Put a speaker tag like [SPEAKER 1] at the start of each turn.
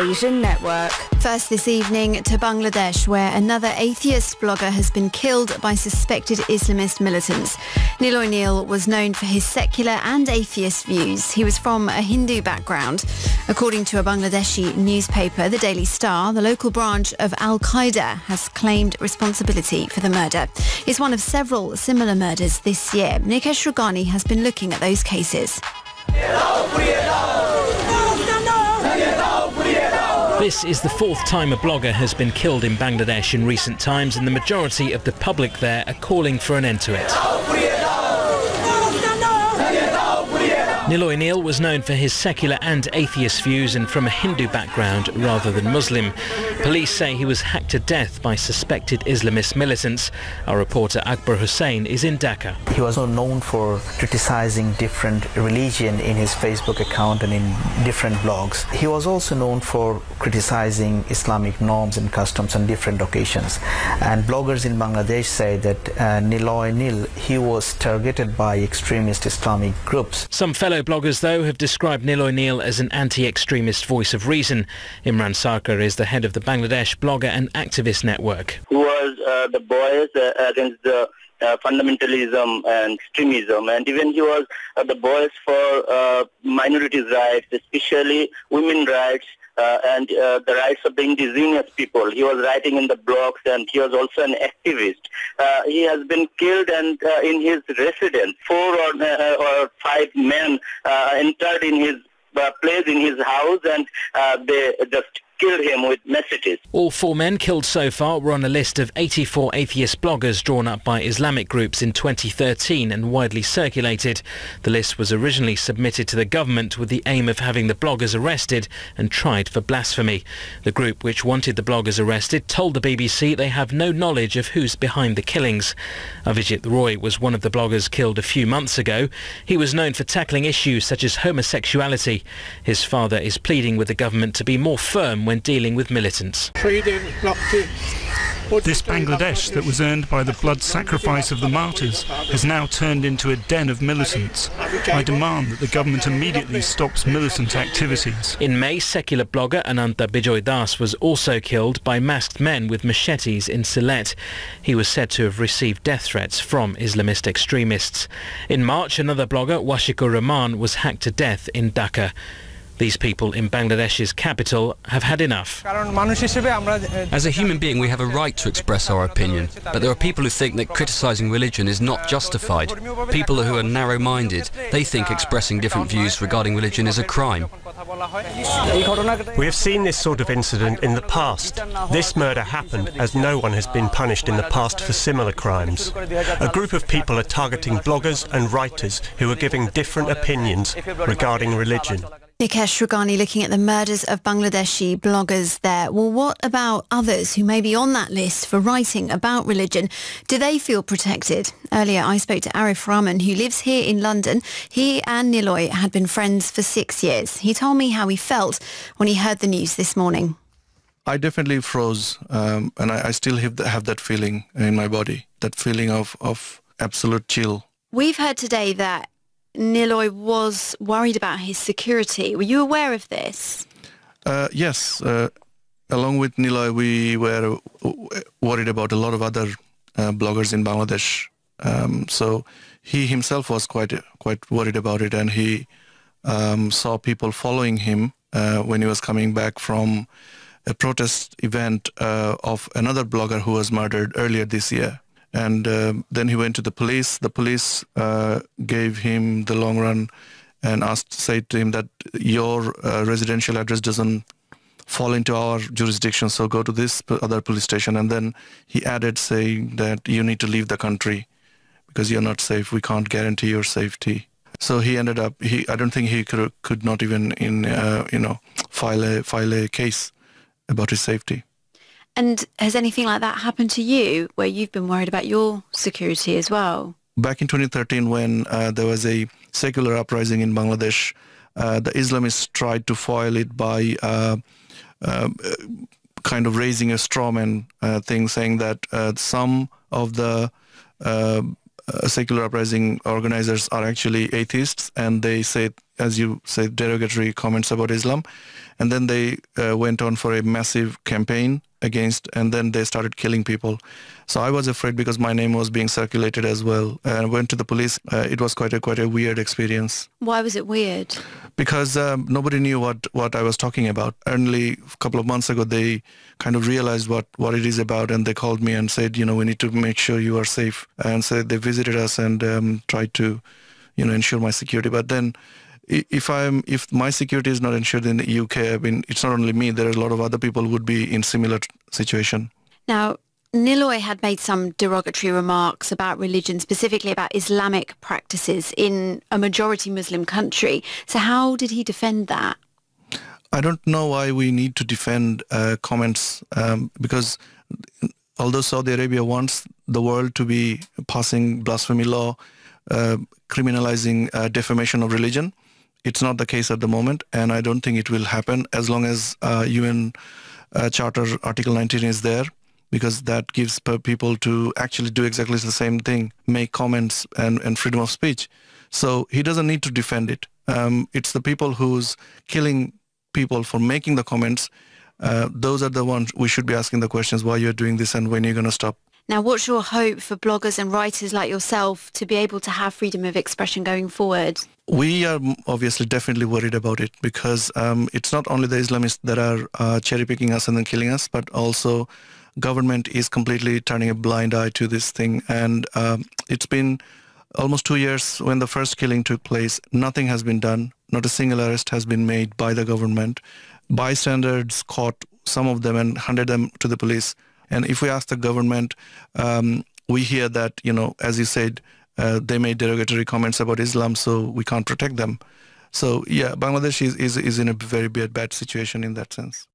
[SPEAKER 1] Asian Network.
[SPEAKER 2] First this evening to Bangladesh, where another atheist blogger has been killed by suspected Islamist militants. Niloy Neel was known for his secular and atheist views. He was from a Hindu background. According to a Bangladeshi newspaper, the Daily Star, the local branch of Al-Qaeda has claimed responsibility for the murder. It's one of several similar murders this year. Nikesh Rugani has been looking at those cases.
[SPEAKER 3] This is the fourth time a blogger has been killed in Bangladesh in recent times and the majority of the public there are calling for an end to it. Niloy Neel was known for his secular and atheist views and from a Hindu background rather than Muslim. Police say he was hacked to death by suspected Islamist militants. Our reporter Akbar Hussain is in Dhaka.
[SPEAKER 4] He was known for criticizing different religion in his Facebook account and in different blogs. He was also known for criticizing Islamic norms and customs on different occasions. And bloggers in Bangladesh say that uh, Niloy Neel, he was targeted by extremist Islamic groups.
[SPEAKER 3] Some fellow bloggers, though, have described Niloy Neel as an anti-extremist voice of reason. Imran Sarkar is the head of the Bangladesh Blogger and Activist Network.
[SPEAKER 5] Who was uh, the voice uh, against the uh, fundamentalism and extremism, and even he was uh, the voice for uh, minorities' rights, especially women rights. Uh, and uh, the rights of the indigenous people. He was writing in the blogs and he was also an activist. Uh, he has been killed and in his residence, four or, or five men entered in his place in his house and they just him with messages.
[SPEAKER 3] All four men killed so far were on a list of 84 atheist bloggers drawn up by Islamic groups in 2013 and widely circulated. The list was originally submitted to the government with the aim of having the bloggers arrested and tried for blasphemy. The group which wanted the bloggers arrested told the BBC they have no knowledge of who's behind the killings. Avijit Roy was one of the bloggers killed a few months ago. He was known for tackling issues such as homosexuality. His father is pleading with the government to be more firm when dealing with militants.
[SPEAKER 6] This Bangladesh that was earned by the blood sacrifice of the martyrs has now turned into a den of militants. I demand that the government immediately stops militant activities.
[SPEAKER 3] In May, secular blogger Ananta Bijoy Das was also killed by masked men with machetes in Sylhet. He was said to have received death threats from Islamist extremists. In March, another blogger, Washikur Rahman, was hacked to death in Dhaka. These people in Bangladesh's capital have had enough.
[SPEAKER 7] As a human being, we have a right to express our opinion, but there are people who think that criticising religion is not justified. People who are narrow-minded, they think expressing different views regarding religion is a crime.
[SPEAKER 8] We have seen this sort of incident in the past. This murder happened as no one has been punished in the past for similar crimes. A group of people are targeting bloggers and writers who are giving different opinions regarding religion.
[SPEAKER 2] Nikesh Rugani looking at the murders of Bangladeshi bloggers there. Well, what about others who may be on that list for writing about religion? Do they feel protected? Earlier, I spoke to Arif Rahman, who lives here in London. He and Niloy had been friends for six years. He told me how he felt when he heard the news this morning.
[SPEAKER 9] I definitely froze, um, and I, I still have, the, have that feeling in my body, that feeling of, of absolute chill.
[SPEAKER 2] We've heard today that Niloy was worried about his security. Were you aware of this?
[SPEAKER 9] Uh, yes. Uh, along with Niloy, we were worried about a lot of other uh, bloggers in Bangladesh. Um, so he himself was quite quite worried about it, and he um, saw people following him uh, when he was coming back from a protest event uh, of another blogger who was murdered earlier this year and uh, then he went to the police. The police uh, gave him the long run and asked, said to him that your uh, residential address doesn't fall into our jurisdiction, so go to this other police station. And then he added, saying that you need to leave the country because you're not safe. We can't guarantee your safety. So he ended up. He I don't think he could could not even in uh, you know file a file a case about his safety.
[SPEAKER 2] And has anything like that happened to you where you've been worried about your security as well?
[SPEAKER 9] Back in 2013 when uh, there was a secular uprising in Bangladesh, uh, the Islamists tried to foil it by uh, uh kind of raising a strawman uh, thing saying that uh, some of the secular uprising organizers are actually atheists and they say as you say, derogatory comments about Islam. And then they uh, went on for a massive campaign against, and then they started killing people. So I was afraid because my name was being circulated as well. And I went to the police. Uh, it was quite a quite a weird experience.
[SPEAKER 2] Why was it weird?
[SPEAKER 9] Because um, nobody knew what, what I was talking about. Only a couple of months ago, they kind of realized what, what it is about, and they called me and said, you know, we need to make sure you are safe. And so they visited us and um, tried to, you know, ensure my security. But then if I'm if my security is not ensured in the UK, I mean, it's not only me. There are a lot of other people who would be in similar situation.
[SPEAKER 2] Now, Niloy had made some derogatory remarks about religion, specifically about Islamic practices in a majority Muslim country. So how did he defend that?
[SPEAKER 9] I don't know why we need to defend uh, comments um, because although Saudi Arabia wants the world to be passing blasphemy law, uh, criminalizing uh, defamation of religion, it's not the case at the moment, and I don't think it will happen as long as UN uh, uh, Charter Article 19 is there because that gives people to actually do exactly the same thing, make comments and, and freedom of speech. So he doesn't need to defend it. Um, it's the people who's killing people for making the comments. Uh, those are the ones we should be asking the questions why you're doing this and when you're going to stop.
[SPEAKER 2] Now, what's your hope for bloggers and writers like yourself to be able to have freedom of expression going forward?
[SPEAKER 9] We are obviously definitely worried about it because um, it's not only the Islamists that are uh, cherry picking us and then killing us, but also government is completely turning a blind eye to this thing. And um, it's been almost two years when the first killing took place. Nothing has been done. Not a single arrest has been made by the government. Bystanders caught some of them and handed them to the police. And if we ask the government, um, we hear that, you know, as you said, uh, they made derogatory comments about Islam, so we can't protect them. So yeah, Bangladesh is, is, is in a very bad, bad situation in that sense.